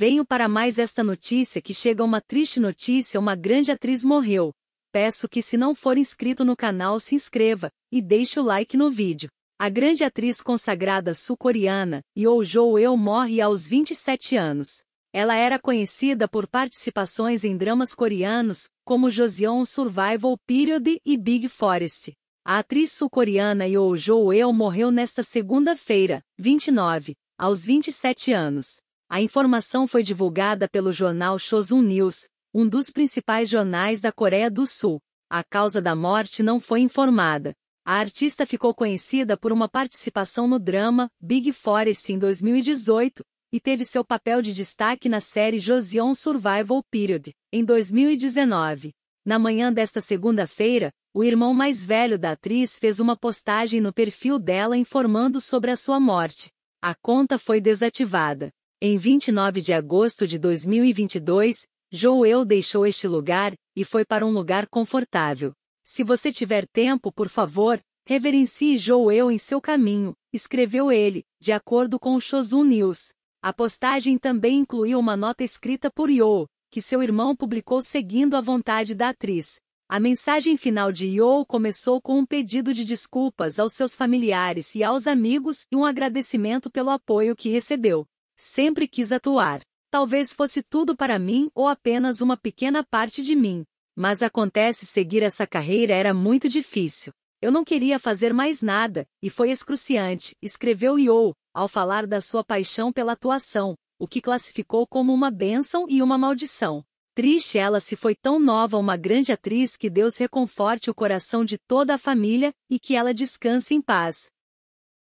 Venho para mais esta notícia que chega uma triste notícia uma grande atriz morreu. Peço que se não for inscrito no canal se inscreva, e deixe o like no vídeo. A grande atriz consagrada sul-coreana, Yoo Jo-eul morre aos 27 anos. Ela era conhecida por participações em dramas coreanos, como Joseon Survival Period e Big Forest. A atriz sul-coreana Yoo Jo-eul morreu nesta segunda-feira, 29, aos 27 anos. A informação foi divulgada pelo jornal Chosun News, um dos principais jornais da Coreia do Sul. A causa da morte não foi informada. A artista ficou conhecida por uma participação no drama Big Forest em 2018 e teve seu papel de destaque na série Joseon Survival Period, em 2019. Na manhã desta segunda-feira, o irmão mais velho da atriz fez uma postagem no perfil dela informando sobre a sua morte. A conta foi desativada. Em 29 de agosto de 2022, Joel deixou este lugar e foi para um lugar confortável. Se você tiver tempo, por favor, reverencie Joel em seu caminho, escreveu ele, de acordo com o Shozun News. A postagem também incluiu uma nota escrita por Yo, que seu irmão publicou seguindo a vontade da atriz. A mensagem final de Yo começou com um pedido de desculpas aos seus familiares e aos amigos e um agradecimento pelo apoio que recebeu. Sempre quis atuar. Talvez fosse tudo para mim ou apenas uma pequena parte de mim. Mas acontece seguir essa carreira era muito difícil. Eu não queria fazer mais nada, e foi excruciante, escreveu Yo, ao falar da sua paixão pela atuação, o que classificou como uma bênção e uma maldição. Triste ela se foi tão nova uma grande atriz que Deus reconforte o coração de toda a família e que ela descanse em paz.